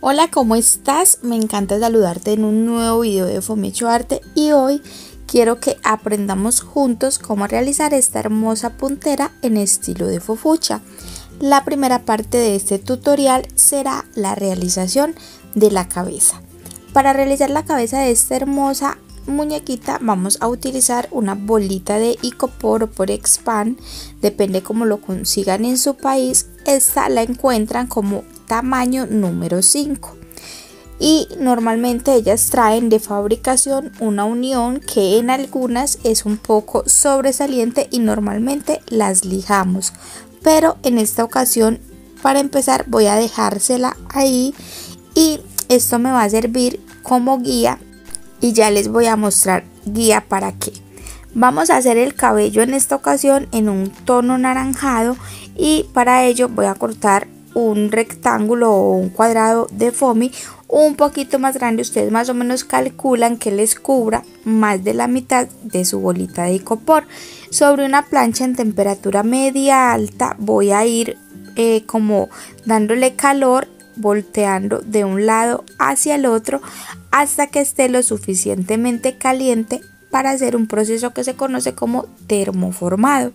Hola, ¿cómo estás? Me encanta saludarte en un nuevo video de Fomecho Arte y hoy quiero que aprendamos juntos cómo realizar esta hermosa puntera en estilo de fofucha. La primera parte de este tutorial será la realización de la cabeza. Para realizar la cabeza de esta hermosa muñequita vamos a utilizar una bolita de icopor o por expand depende como lo consigan en su país esta la encuentran como tamaño número 5 y normalmente ellas traen de fabricación una unión que en algunas es un poco sobresaliente y normalmente las lijamos pero en esta ocasión para empezar voy a dejársela ahí y esto me va a servir como guía y ya les voy a mostrar guía para qué. Vamos a hacer el cabello en esta ocasión en un tono naranjado y para ello voy a cortar un rectángulo o un cuadrado de foamy un poquito más grande. Ustedes más o menos calculan que les cubra más de la mitad de su bolita de icopor. Sobre una plancha en temperatura media alta voy a ir eh, como dándole calor volteando de un lado hacia el otro hasta que esté lo suficientemente caliente para hacer un proceso que se conoce como termoformado.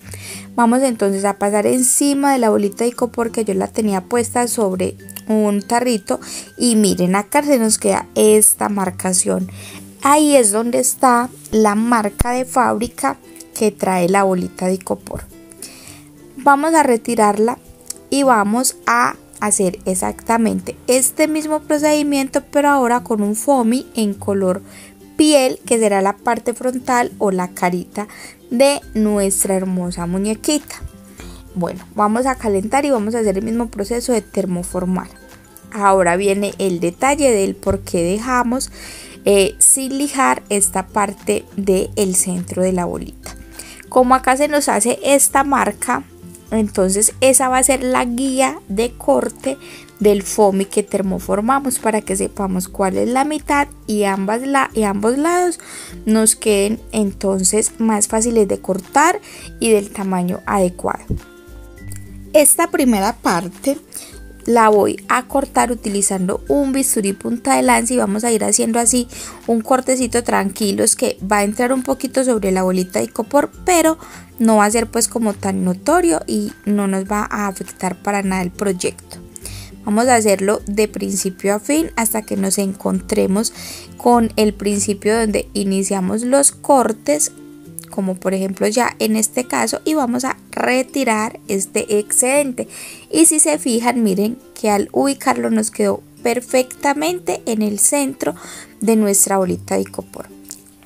Vamos entonces a pasar encima de la bolita de icopor que yo la tenía puesta sobre un tarrito y miren acá se nos queda esta marcación. Ahí es donde está la marca de fábrica que trae la bolita de icopor. Vamos a retirarla y vamos a hacer exactamente este mismo procedimiento pero ahora con un foamy en color piel que será la parte frontal o la carita de nuestra hermosa muñequita. Bueno vamos a calentar y vamos a hacer el mismo proceso de termoformar. Ahora viene el detalle del por qué dejamos eh, sin lijar esta parte del centro de la bolita. Como acá se nos hace esta marca entonces esa va a ser la guía de corte del foamy que termoformamos para que sepamos cuál es la mitad y, ambas la, y ambos lados nos queden entonces más fáciles de cortar y del tamaño adecuado. Esta primera parte la voy a cortar utilizando un bisturí punta de lanza y vamos a ir haciendo así un cortecito tranquilo. Es que va a entrar un poquito sobre la bolita de copor pero no va a ser pues como tan notorio y no nos va a afectar para nada el proyecto. Vamos a hacerlo de principio a fin hasta que nos encontremos con el principio donde iniciamos los cortes como por ejemplo ya en este caso y vamos a retirar este excedente y si se fijan miren que al ubicarlo nos quedó perfectamente en el centro de nuestra bolita de icopor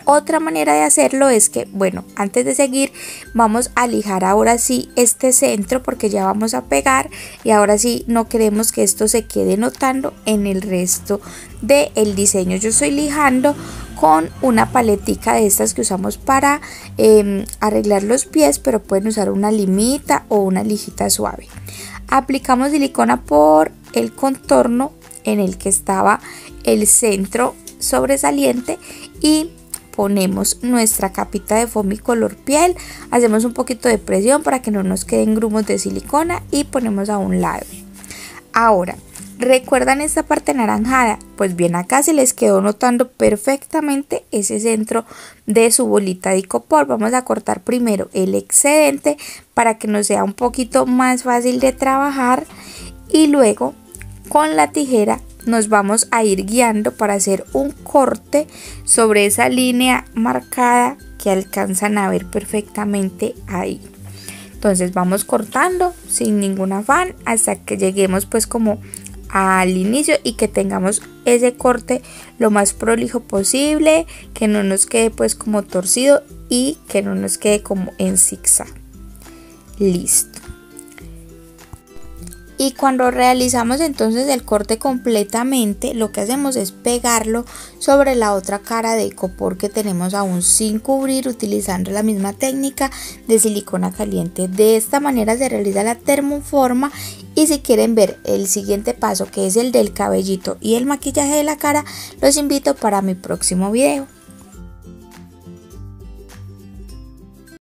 otra manera de hacerlo es que, bueno, antes de seguir vamos a lijar ahora sí este centro porque ya vamos a pegar y ahora sí no queremos que esto se quede notando en el resto del diseño. Yo estoy lijando con una paletica de estas que usamos para em, arreglar los pies, pero pueden usar una limita o una lijita suave. Aplicamos silicona por el contorno en el que estaba el centro sobresaliente y ponemos nuestra capita de foamy color piel, hacemos un poquito de presión para que no nos queden grumos de silicona y ponemos a un lado. Ahora, ¿recuerdan esta parte naranjada? Pues bien, acá se les quedó notando perfectamente ese centro de su bolita de copor. Vamos a cortar primero el excedente para que nos sea un poquito más fácil de trabajar y luego con la tijera nos vamos a ir guiando para hacer un corte sobre esa línea marcada que alcanzan a ver perfectamente ahí entonces vamos cortando sin ningún afán hasta que lleguemos pues como al inicio y que tengamos ese corte lo más prolijo posible que no nos quede pues como torcido y que no nos quede como en zigzag. Listo y cuando realizamos entonces el corte completamente lo que hacemos es pegarlo sobre la otra cara de copor que tenemos aún sin cubrir utilizando la misma técnica de silicona caliente. De esta manera se realiza la termoforma y si quieren ver el siguiente paso que es el del cabellito y el maquillaje de la cara los invito para mi próximo video